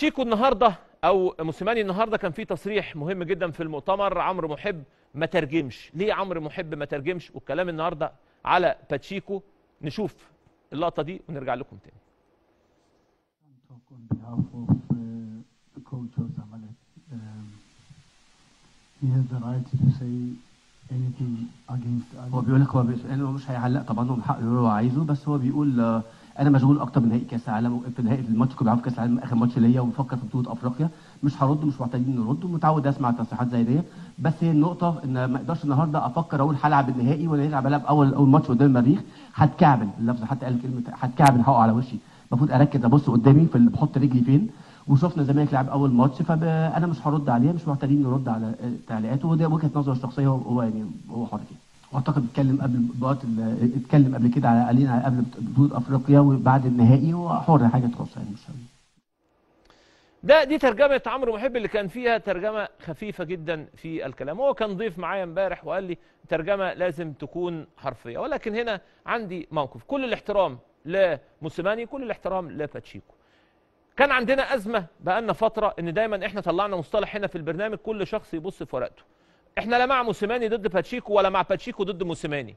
باتشيكو النهارده أو موسيماني النهارده كان في تصريح مهم جدا في المؤتمر عمرو محب ما ترجمش. ليه عمرو محب ما ترجمش؟ والكلام النهارده على باتشيكو. نشوف اللقطة دي ونرجع لكم تاني. هو. بيقول لك هو بيس- انه مش هيعلق طبعا هو من يقول هو عايزه بس هو بيقول آه، أنا مشغول أكتر بنهائي كأس العالم في نهائي الماتش كنت بلعب كأس العالم آخر ماتش ليا وبفكر في بطولة أفريقيا. مش هرد مش محتاجين نرد ومتعود أسمع تصريحات زي دي بس هي النقطة إن ما أقدرش النهارده أفكر أقول هلعب النهائي ولا هلعب العب أول أول ماتش قدام المريخ. هتكعبل اللفظ حتى قال كلمة هتكعبل هقع على وشي. المفروض أركز أبص قدامي في اللي بحط رجلي فين. وشفنا الزمالك لعب أول ماتش فانا مش هرد عليه مش محتاجين نرد على آه، تعليقاته. وده وجهة نظره الشخصيه هو يعني هو حر فيها واعتقد اتكلم قبل بقى اتكلم قبل كده على علينا قبل بطولة أفريقيا وبعد النهائي هو حر حاجة تخص يعني مش ده دي ترجمة عمرو محب اللي كان فيها ترجمة خفيفة جدا في الكلام. هو كان ضيف معايا امبارح وقال لي ترجمة لازم تكون حرفية. ولكن هنا عندي موقف. كل الاحترام لموسيماني كل الاحترام لباتشيكو. كان عندنا أزمة بقالنا فترة إن دايما إحنا طلعنا مصطلح هنا في البرنامج كل شخص يبص في ورقته. إحنا لا مع موسيماني ضد باتشيكو ولا مع باتشيكو ضد موسيماني.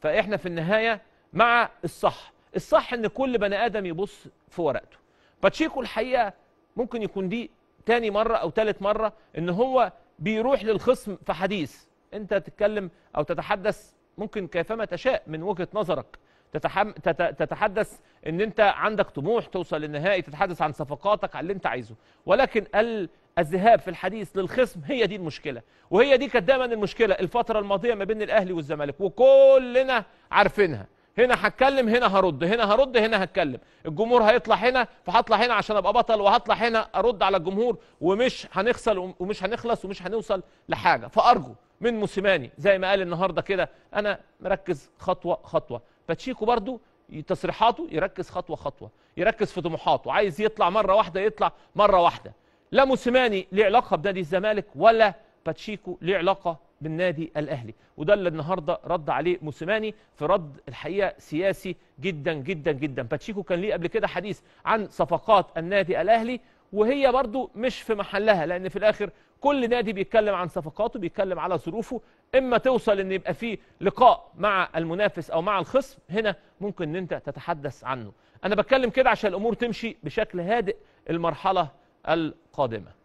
فإحنا في النهاية مع الصح. الصح إن كل بني آدم يبص في ورقته. باتشيكو الحقيقة ممكن يكون دي تاني مرة أو تالت مرة إن هو بيروح للخصم في حديث. أنت تتكلم أو تتحدث ممكن كيفما تشاء من وجهة نظرك. تتحم... تت... تتحدث إن أنت عندك طموح توصل للنهائي تتحدث عن صفقاتك على اللي أنت عايزه. ولكن ال... الذهاب في الحديث للخصم هي دي المشكلة. وهي دي كانت دايما المشكلة الفترة الماضية ما بين الأهلي والزمالك وكلنا عارفينها. هنا هتكلم هنا هرد هنا هرد هنا هتكلم. الجمهور هيطلع هنا فهطلع هنا عشان أبقى بطل وهطلع هنا أرد على الجمهور ومش هنخسر ومش هنخلص ومش هنوصل لحاجة. فأرجو من موسيماني زي ما قال النهارده كده أنا مركز خطوة خطوة. باتشيكو برضو تصريحاته يركز خطوة خطوة يركز في طموحاته عايز يطلع مرة واحدة يطلع مرة واحدة. لا موسيماني ليه علاقة بنادي الزمالك ولا باتشيكو ليه علاقة بالنادي الأهلي؟ وده اللي النهارده رد عليه موسيماني في رد الحقيقة سياسي جدا جدا جدا. باتشيكو كان ليه قبل كده حديث عن صفقات النادي الأهلي وهي برضو مش في محلها لأن في الآخر كل نادي بيتكلم عن صفقاته بيتكلم على ظروفه. إما توصل إن يبقى في لقاء مع المنافس أو مع الخصم هنا ممكن إن أنت تتحدث عنه. أنا بتكلم كده عشان الأمور تمشي بشكل هادئ المرحلة القادمة.